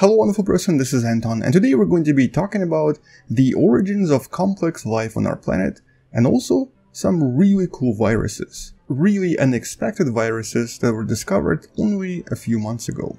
Hello wonderful person, this is Anton and today we're going to be talking about the origins of complex life on our planet and also some really cool viruses. Really unexpected viruses that were discovered only a few months ago.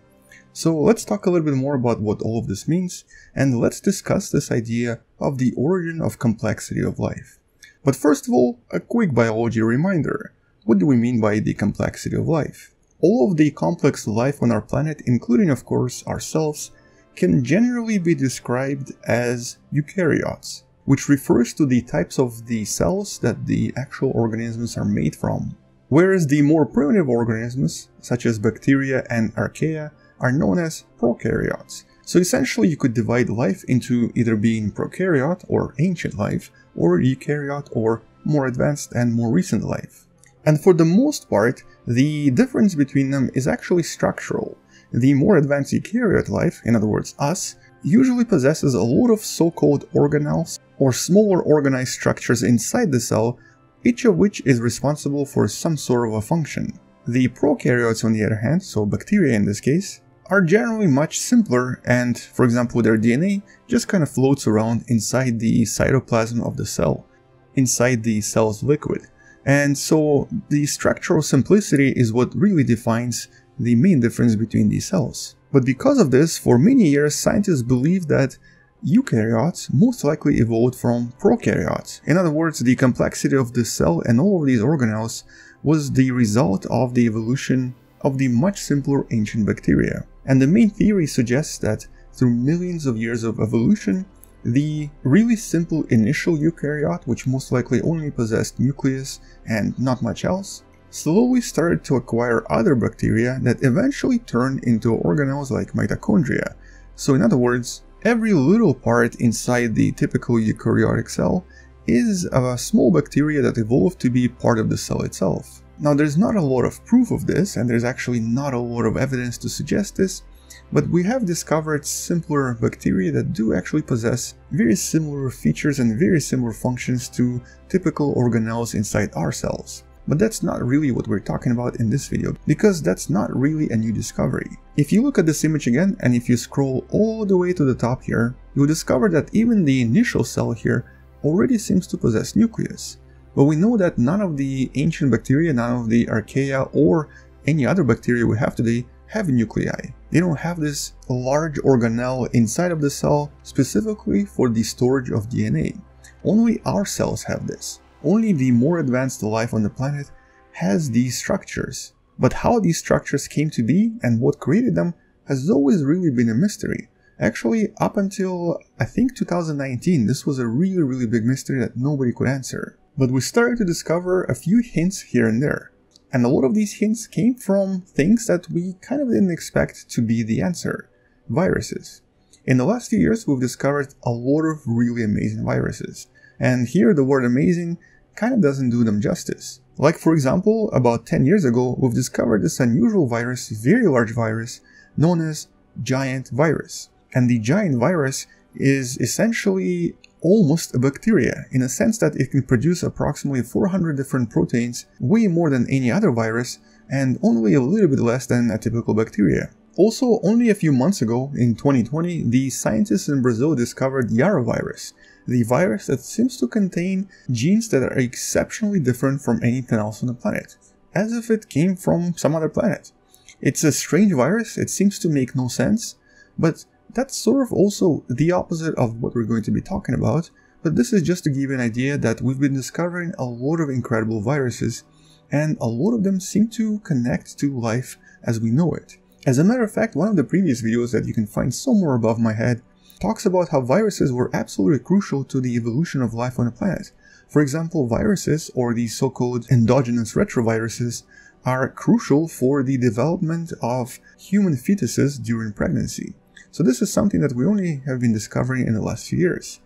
So let's talk a little bit more about what all of this means and let's discuss this idea of the origin of complexity of life. But first of all, a quick biology reminder. What do we mean by the complexity of life? All of the complex life on our planet, including of course ourselves, can generally be described as eukaryotes, which refers to the types of the cells that the actual organisms are made from. Whereas the more primitive organisms, such as bacteria and archaea, are known as prokaryotes. So essentially you could divide life into either being prokaryote or ancient life, or eukaryote or more advanced and more recent life. And for the most part, the difference between them is actually structural. The more advanced eukaryote life, in other words us, usually possesses a lot of so-called organelles or smaller organized structures inside the cell, each of which is responsible for some sort of a function. The prokaryotes on the other hand, so bacteria in this case, are generally much simpler and, for example, their DNA just kind of floats around inside the cytoplasm of the cell, inside the cell's liquid. And so the structural simplicity is what really defines the main difference between these cells. But because of this, for many years scientists believed that eukaryotes most likely evolved from prokaryotes. In other words, the complexity of the cell and all of these organelles was the result of the evolution of the much simpler ancient bacteria. And the main theory suggests that through millions of years of evolution, the really simple initial eukaryote, which most likely only possessed nucleus and not much else, slowly started to acquire other bacteria that eventually turned into organelles like mitochondria. So in other words, every little part inside the typical eukaryotic cell is a small bacteria that evolved to be part of the cell itself. Now there's not a lot of proof of this and there's actually not a lot of evidence to suggest this, but we have discovered simpler bacteria that do actually possess very similar features and very similar functions to typical organelles inside our cells. But that's not really what we're talking about in this video, because that's not really a new discovery. If you look at this image again, and if you scroll all the way to the top here, you'll discover that even the initial cell here already seems to possess nucleus. But we know that none of the ancient bacteria, none of the archaea or any other bacteria we have today have nuclei. They don't have this large organelle inside of the cell specifically for the storage of DNA. Only our cells have this. Only the more advanced life on the planet has these structures. But how these structures came to be and what created them has always really been a mystery. Actually, up until I think 2019, this was a really really big mystery that nobody could answer. But we started to discover a few hints here and there. And a lot of these hints came from things that we kind of didn't expect to be the answer. Viruses. In the last few years, we've discovered a lot of really amazing viruses. And here the word amazing kind of doesn't do them justice. Like for example, about 10 years ago, we've discovered this unusual virus, very large virus, known as giant virus. And the giant virus is essentially almost a bacteria, in a sense that it can produce approximately 400 different proteins, way more than any other virus, and only a little bit less than a typical bacteria. Also, only a few months ago, in 2020, the scientists in Brazil discovered Yara virus, the virus that seems to contain genes that are exceptionally different from anything else on the planet, as if it came from some other planet. It's a strange virus, it seems to make no sense, but that's sort of also the opposite of what we're going to be talking about, but this is just to give you an idea that we've been discovering a lot of incredible viruses, and a lot of them seem to connect to life as we know it. As a matter of fact, one of the previous videos that you can find somewhere above my head talks about how viruses were absolutely crucial to the evolution of life on the planet. For example, viruses, or the so-called endogenous retroviruses, are crucial for the development of human fetuses during pregnancy. So this is something that we only have been discovering in the last few years.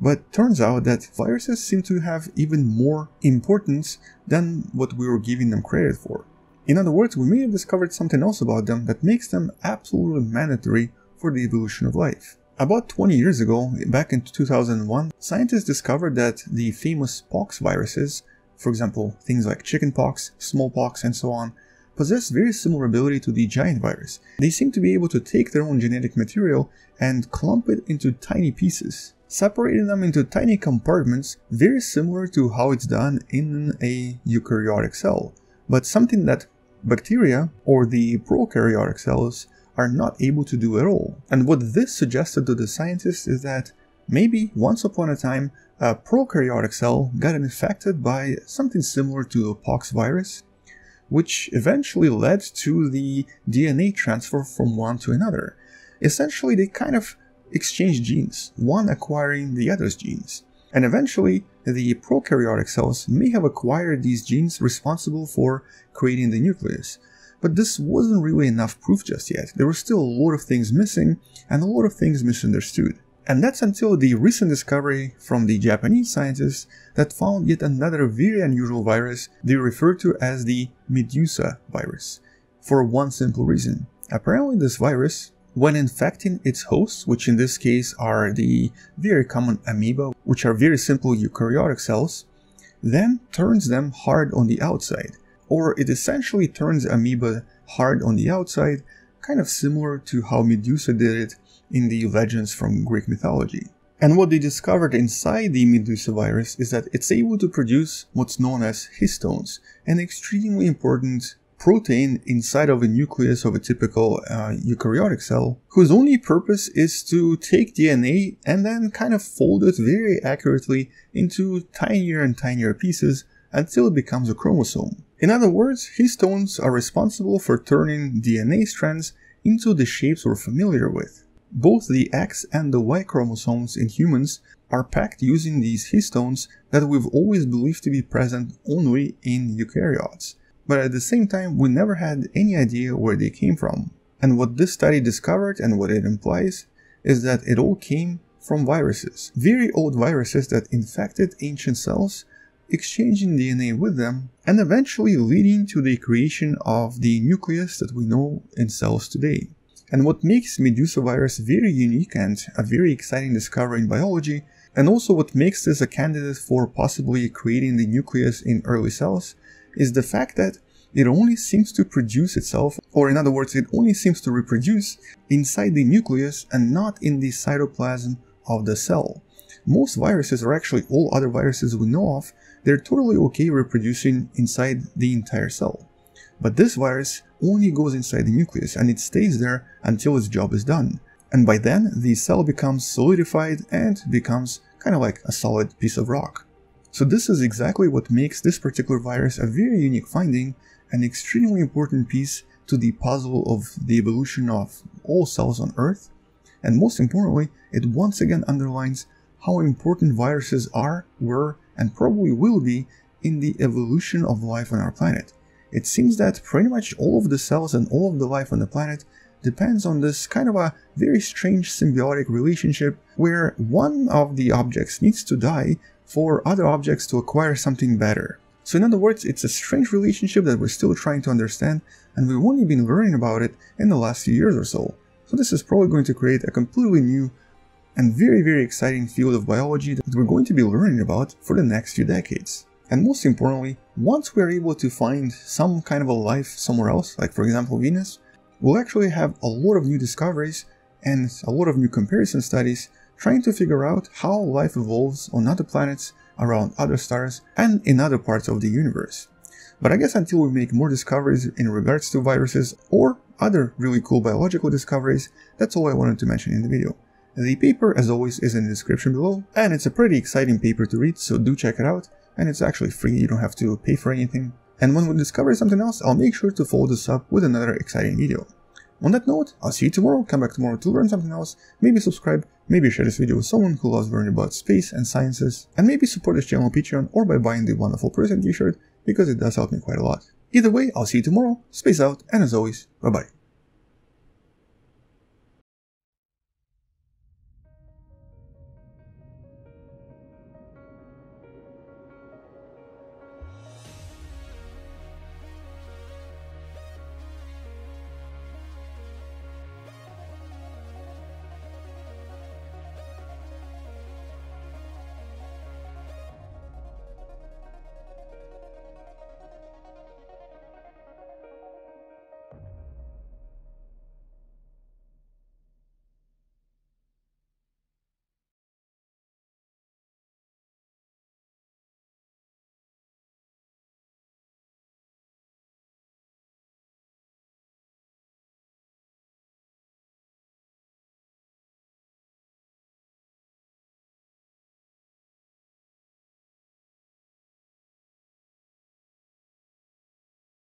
But turns out that viruses seem to have even more importance than what we were giving them credit for. In other words, we may have discovered something else about them that makes them absolutely mandatory for the evolution of life. About 20 years ago, back in 2001, scientists discovered that the famous pox viruses, for example, things like chickenpox, smallpox, and so on, possess very similar ability to the giant virus. They seem to be able to take their own genetic material and clump it into tiny pieces, separating them into tiny compartments very similar to how it's done in a eukaryotic cell, but something that bacteria or the prokaryotic cells are not able to do at all. And what this suggested to the scientists is that maybe once upon a time a prokaryotic cell got infected by something similar to a pox virus, which eventually led to the DNA transfer from one to another. Essentially, they kind of exchange genes, one acquiring the other's genes. And eventually, the prokaryotic cells may have acquired these genes responsible for creating the nucleus. But this wasn't really enough proof just yet. There were still a lot of things missing and a lot of things misunderstood. And that's until the recent discovery from the Japanese scientists that found yet another very unusual virus they refer to as the Medusa virus. For one simple reason. Apparently this virus, when infecting its hosts, which in this case are the very common amoeba, which are very simple eukaryotic cells, then turns them hard on the outside. Or it essentially turns amoeba hard on the outside, kind of similar to how Medusa did it in the legends from Greek mythology. And what they discovered inside the Medusa virus is that it's able to produce what's known as histones, an extremely important protein inside of a nucleus of a typical uh, eukaryotic cell, whose only purpose is to take DNA and then kind of fold it very accurately into tinier and tinier pieces until it becomes a chromosome. In other words, histones are responsible for turning DNA strands into the shapes we're familiar with. Both the X and the Y chromosomes in humans are packed using these histones that we've always believed to be present only in eukaryotes but at the same time we never had any idea where they came from. And what this study discovered and what it implies is that it all came from viruses. Very old viruses that infected ancient cells, exchanging DNA with them, and eventually leading to the creation of the nucleus that we know in cells today. And what makes Medusa virus very unique and a very exciting discovery in biology, and also what makes this a candidate for possibly creating the nucleus in early cells, is the fact that it only seems to produce itself, or in other words, it only seems to reproduce inside the nucleus and not in the cytoplasm of the cell. Most viruses, or actually all other viruses we know of, they're totally okay reproducing inside the entire cell. But this virus only goes inside the nucleus and it stays there until its job is done. And by then, the cell becomes solidified and becomes kind of like a solid piece of rock. So this is exactly what makes this particular virus a very unique finding, an extremely important piece to the puzzle of the evolution of all cells on Earth, and most importantly, it once again underlines how important viruses are, were, and probably will be in the evolution of life on our planet. It seems that pretty much all of the cells and all of the life on the planet depends on this kind of a very strange symbiotic relationship where one of the objects needs to die for other objects to acquire something better. So in other words, it's a strange relationship that we're still trying to understand and we've only been learning about it in the last few years or so. So this is probably going to create a completely new and very very exciting field of biology that we're going to be learning about for the next few decades. And most importantly, once we're able to find some kind of a life somewhere else, like for example Venus, we'll actually have a lot of new discoveries and a lot of new comparison studies trying to figure out how life evolves on other planets, around other stars, and in other parts of the universe. But I guess until we make more discoveries in regards to viruses or other really cool biological discoveries, that's all I wanted to mention in the video. The paper, as always, is in the description below, and it's a pretty exciting paper to read, so do check it out, and it's actually free, you don't have to pay for anything. And when we discover something else, I'll make sure to follow this up with another exciting video. On that note, I'll see you tomorrow, come back tomorrow to learn something else, maybe subscribe, maybe share this video with someone who loves learning about space and sciences, and maybe support this channel on Patreon or by buying the Wonderful Person t-shirt, because it does help me quite a lot. Either way, I'll see you tomorrow, space out, and as always, bye bye.